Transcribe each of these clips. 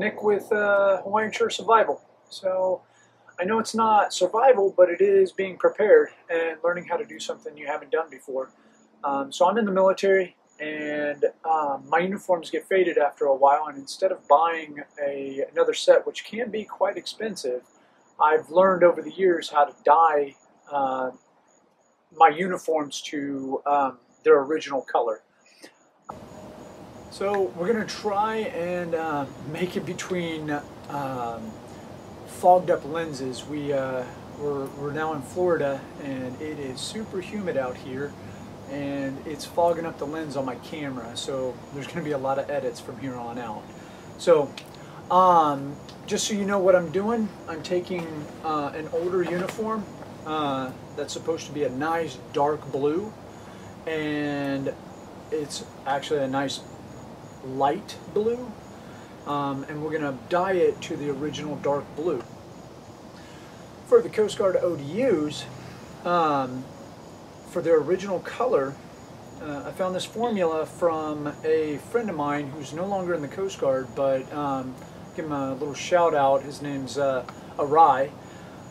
Nick with uh, Hawaiian Shirt Survival. So I know it's not survival, but it is being prepared and learning how to do something you haven't done before. Um, so I'm in the military, and um, my uniforms get faded after a while. And instead of buying a another set, which can be quite expensive, I've learned over the years how to dye uh, my uniforms to um, their original color. So we're gonna try and uh, make it between um, fogged up lenses. We, uh, we're, we're now in Florida and it is super humid out here and it's fogging up the lens on my camera. So there's gonna be a lot of edits from here on out. So um, just so you know what I'm doing, I'm taking uh, an older uniform uh, that's supposed to be a nice dark blue and it's actually a nice light blue um, and we're going to dye it to the original dark blue. For the Coast Guard ODUs, um, for their original color, uh, I found this formula from a friend of mine who's no longer in the Coast Guard, but um, give him a little shout out. His name's uh, Arai.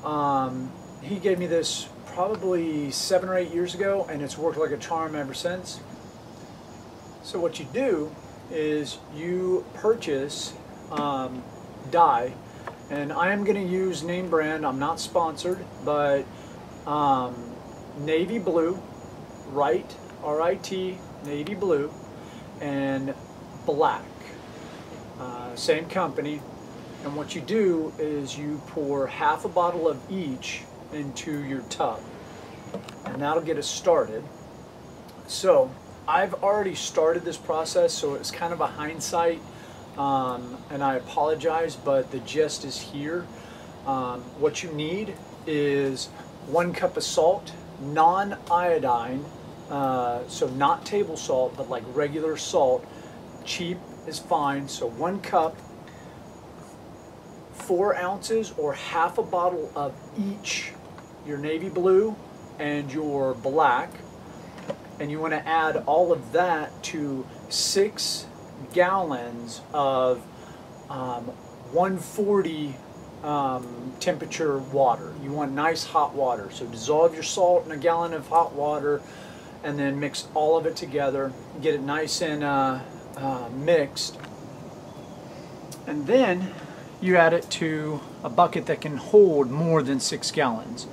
Um, he gave me this probably seven or eight years ago, and it's worked like a charm ever since. So what you do is you purchase um, dye, and I am going to use name brand. I'm not sponsored, but um, navy blue, Rit, R-I-T, navy blue, and black. Uh, same company. And what you do is you pour half a bottle of each into your tub. And that'll get us started. So I've already started this process, so it's kind of a hindsight. Um, and I apologize, but the gist is here. Um, what you need is one cup of salt, non-iodine, uh, so not table salt, but like regular salt. Cheap is fine. So one cup, four ounces or half a bottle of each, your navy blue and your black. And you want to add all of that to six gallons of um, 140 um, temperature water. You want nice hot water. So dissolve your salt in a gallon of hot water and then mix all of it together. Get it nice and uh, uh, mixed. And then you add it to a bucket that can hold more than six gallons.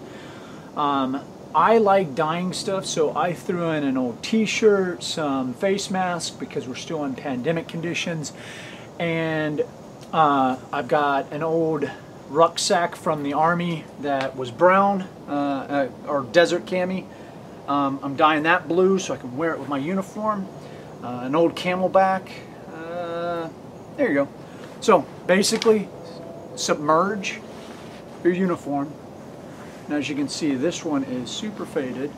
Um, I like dyeing stuff, so I threw in an old t-shirt, some face mask because we're still in pandemic conditions, and uh, I've got an old rucksack from the army that was brown, uh, uh, or desert cami. Um, I'm dyeing that blue so I can wear it with my uniform. Uh, an old CamelBak. Uh, there you go. So basically, submerge your uniform. And as you can see, this one is super faded.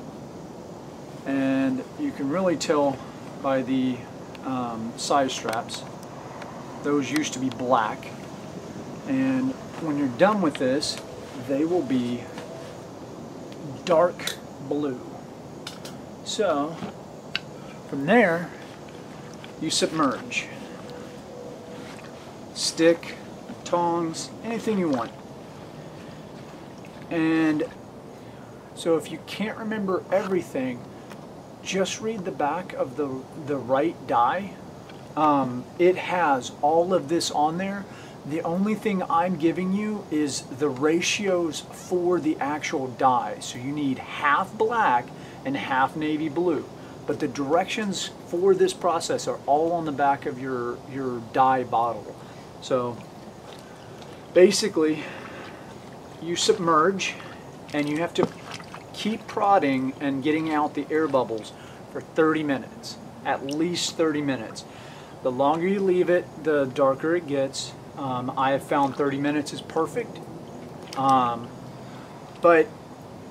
And you can really tell by the um, side straps. Those used to be black. And when you're done with this, they will be dark blue. So, from there, you submerge. Stick, tongs, anything you want. And so if you can't remember everything, just read the back of the, the Rit dye. Um, it has all of this on there. The only thing I'm giving you is the ratios for the actual dye. So you need half black and half navy blue. But the directions for this process are all on the back of your, your dye bottle. So basically, you submerge and you have to keep prodding and getting out the air bubbles for 30 minutes, at least 30 minutes. The longer you leave it, the darker it gets. Um, I have found 30 minutes is perfect. Um, but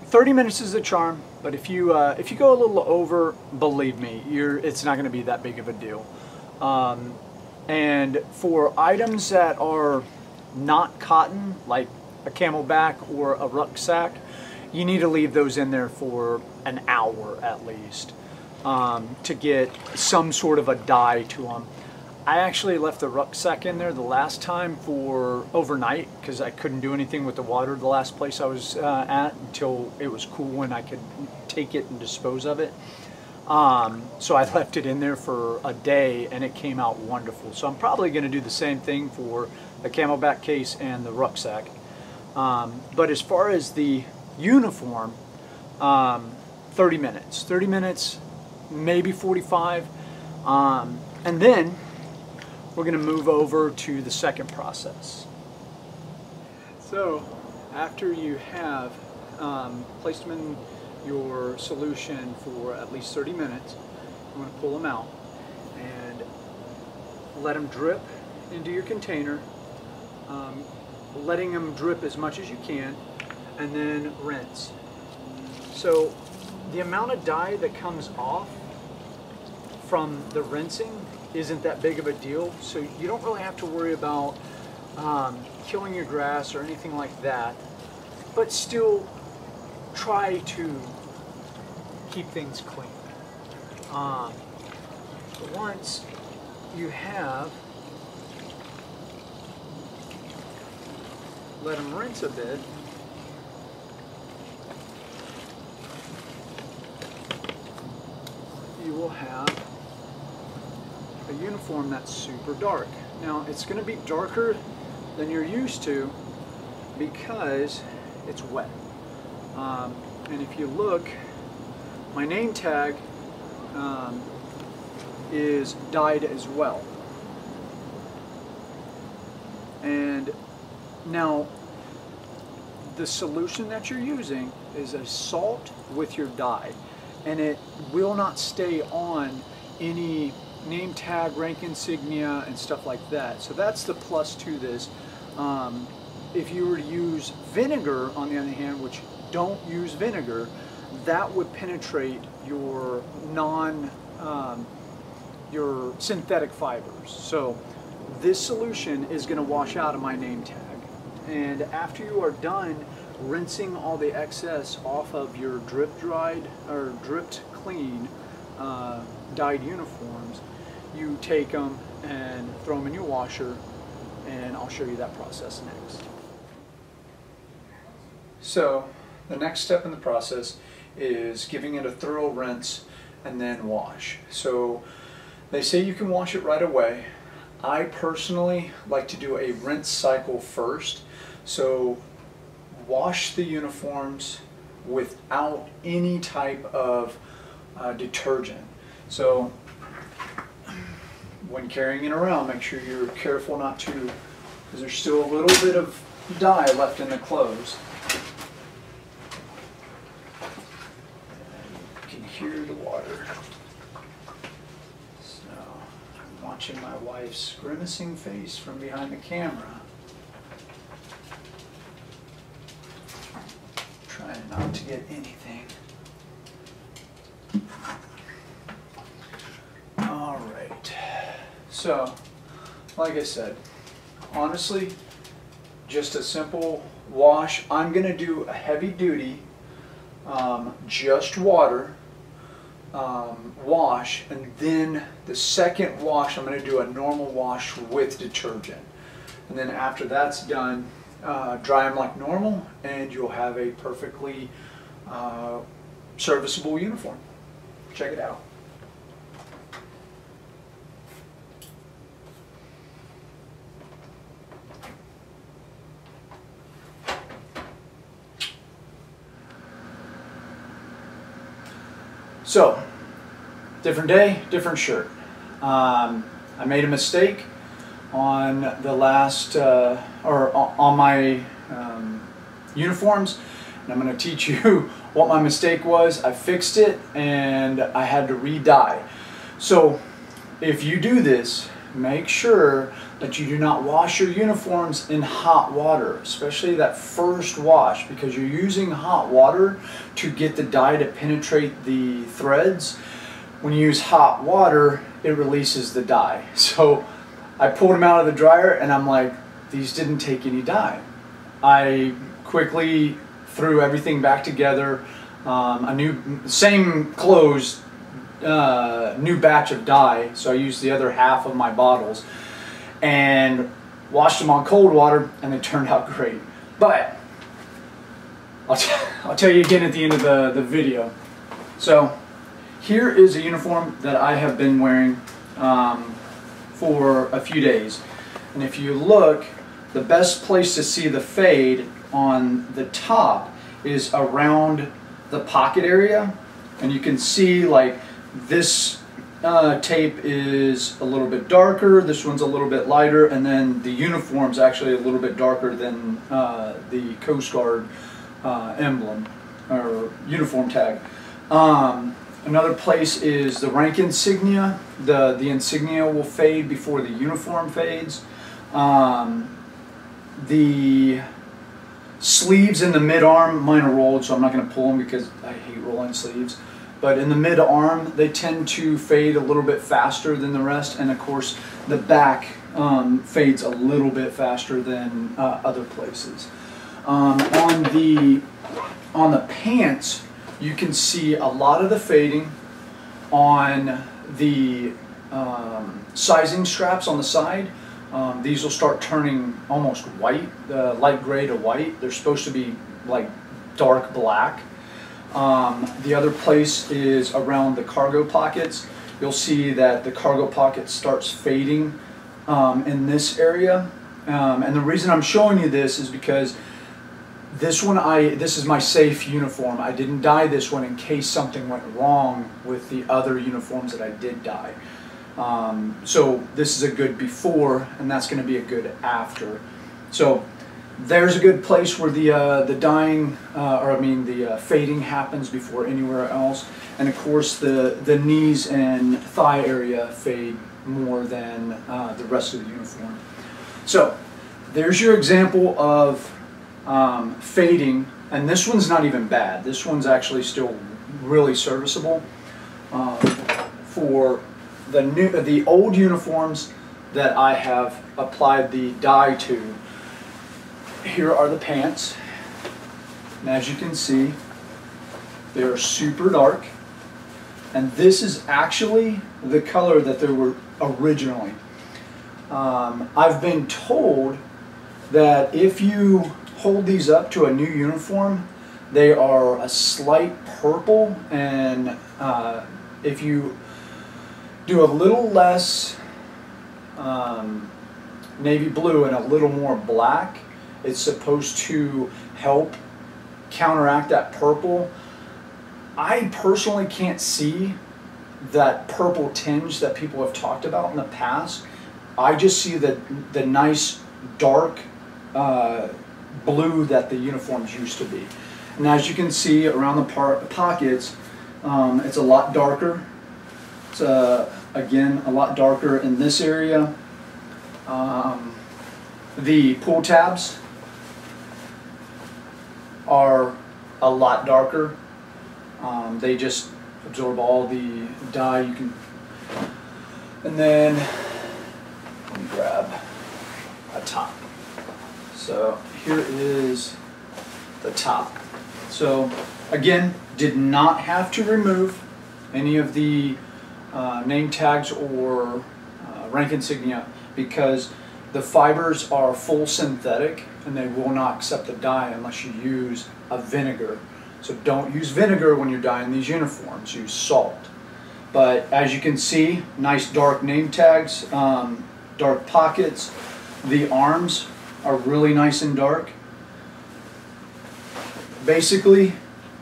30 minutes is the charm. But if you uh, if you go a little over, believe me, you're it's not going to be that big of a deal. Um, and for items that are not cotton, like a CamelBak or a rucksack, you need to leave those in there for an hour at least um, to get some sort of a dye to them. I actually left the rucksack in there the last time for overnight because I couldn't do anything with the water the last place I was uh, at until it was cool and I could take it and dispose of it. Um, so I left it in there for a day and it came out wonderful. So I'm probably going to do the same thing for the CamelBak case and the rucksack. Um, but as far as the uniform, um, 30 minutes. 30 minutes, maybe 45. Um, and then we're going to move over to the second process. So after you have um, placed them in your solution for at least 30 minutes, you want to pull them out and let them drip into your container, um, letting them drip as much as you can, and then rinse. So the amount of dye that comes off from the rinsing isn't that big of a deal. So you don't really have to worry about um, killing your grass or anything like that. But still try to keep things clean. Um, once you have let them rinse a bit, you will have a uniform that's super dark. Now it's going to be darker than you're used to because it's wet. Um, and if you look, my name tag um, is dyed as well. And now the solution that you're using is a salt with your dye and it will not stay on any name tag, rank insignia, and stuff like that. So that's the plus to this. Um, if you were to use vinegar, on the other hand, which don't use vinegar, that would penetrate your non, um, your synthetic fibers. So this solution is going to wash out of my name tag. And after you are done rinsing all the excess off of your drip dried or dripped clean uh, dyed uniforms, you take them and throw them in your washer and I'll show you that process next. So the next step in the process is giving it a thorough rinse and then wash. So they say you can wash it right away. I personally like to do a rinse cycle first. So wash the uniforms without any type of uh, detergent. So when carrying it around, make sure you're careful not to, because there's still a little bit of dye left in the clothes. You can hear the water. So I'm watching my wife's grimacing face from behind the camera. Not to get anything. All right. So, like I said, honestly, just a simple wash. I'm going to do a heavy duty, um, just water um, wash, and then the second wash, I'm going to do a normal wash with detergent. And then after that's done, uh, dry them like normal, and you'll have a perfectly uh, serviceable uniform. Check it out. So, different day, different shirt. Um, I made a mistake on the last, uh, or on my um, uniforms, and I'm going to teach you what my mistake was. I fixed it, and I had to re-dye. So, if you do this, make sure that you do not wash your uniforms in hot water, especially that first wash, because you're using hot water to get the dye to penetrate the threads. When you use hot water, it releases the dye. So I pulled them out of the dryer and I'm like, these didn't take any dye. I quickly threw everything back together. Um, a new, same clothes, uh, new batch of dye, so I used the other half of my bottles and washed them on cold water, and they turned out great. But I'll, I'll tell you again at the end of the, the video. So here is a uniform that I have been wearing um, for a few days. And if you look, the best place to see the fade on the top is around the pocket area. And you can see like this uh, tape is a little bit darker, this one's a little bit lighter, and then the uniform's actually a little bit darker than uh, the Coast Guard uh, emblem or uniform tag. Um, another place is the rank insignia. The, the insignia will fade before the uniform fades. Um, the sleeves in the mid arm, mine are rolled, so I'm not going to pull them because I hate rolling sleeves. But in the mid arm, they tend to fade a little bit faster than the rest, and of course, the back um, fades a little bit faster than uh, other places. Um, on the on the pants, you can see a lot of the fading on the um, sizing straps on the side. Um, these will start turning almost white, uh, light gray to white. They're supposed to be like dark black. Um, the other place is around the cargo pockets. You'll see that the cargo pocket starts fading um, in this area. Um, and the reason I'm showing you this is because this one I this is my safe uniform. I didn't dye this one in case something went wrong with the other uniforms that I did dye. Um, so this is a good before, and that's going to be a good after. So there's a good place where the uh, the dyeing, uh, or I mean the uh, fading happens before anywhere else. And of course the the knees and thigh area fade more than uh, the rest of the uniform. So there's your example of um, fading, and this one's not even bad. This one's actually still really serviceable um, for the new the old uniforms that I have applied the dye to here are the pants. And as you can see, they are super dark. And this is actually the color that they were originally. Um, I've been told that if you hold these up to a new uniform, they are a slight purple and uh, if you do a little less um, navy blue and a little more black, it's supposed to help counteract that purple. I personally can't see that purple tinge that people have talked about in the past. I just see the, the nice dark uh, blue that the uniforms used to be. And as you can see around the pockets, um, it's a lot darker. It's uh, again a lot darker in this area. Um, the pull tabs are a lot darker. Um, they just absorb all the dye you can. And then let me grab a top. So here is the top. So again, did not have to remove any of the uh, name tags or uh, rank insignia because the fibers are full synthetic and they will not accept the dye unless you use a vinegar. So don't use vinegar when you're dyeing these uniforms, use salt. But as you can see, nice dark name tags, um, dark pockets. The arms are really nice and dark. Basically,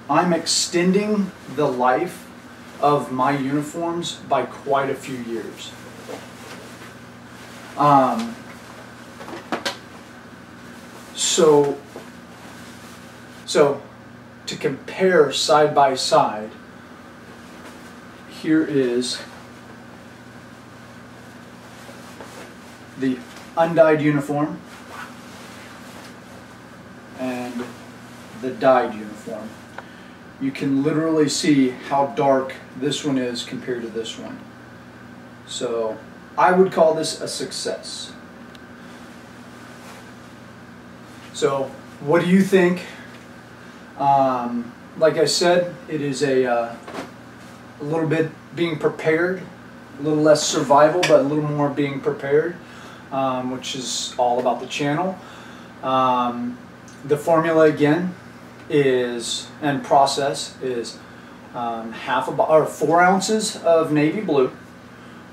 I'm extending the life of my uniforms by quite a few years. Um, so, so to compare side by side, here is the undyed uniform and the dyed uniform. You can literally see how dark this one is compared to this one. So I would call this a success. So, what do you think? Um, like I said, it is a uh, a little bit being prepared, a little less survival, but a little more being prepared, um, which is all about the channel. Um, the formula again is and process is um, half a or four ounces of navy blue,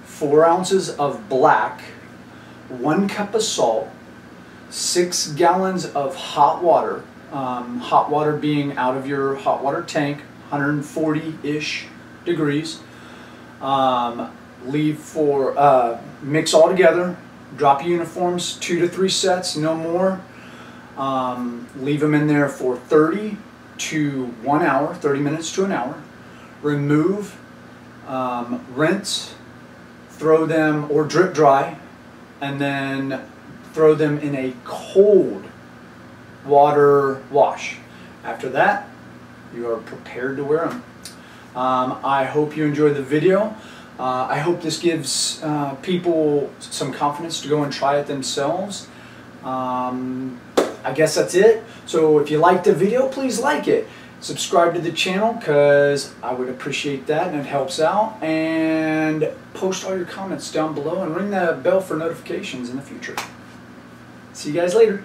four ounces of black, one cup of salt, six gallons of hot water. Um, hot water being out of your hot water tank, 140-ish degrees. Um, leave for uh, mix all together. Drop uniforms, two to three sets, no more. Um, leave them in there for 30 to one hour, 30 minutes to an hour. Remove, um, rinse, throw them or drip dry, and then throw them in a cold water wash. After that, you are prepared to wear them. Um, I hope you enjoyed the video. Uh, I hope this gives uh, people some confidence to go and try it themselves. Um, I guess that's it. So if you liked the video, please like it. Subscribe to the channel because I would appreciate that and it helps out. And post all your comments down below and ring the bell for notifications in the future. See you guys later.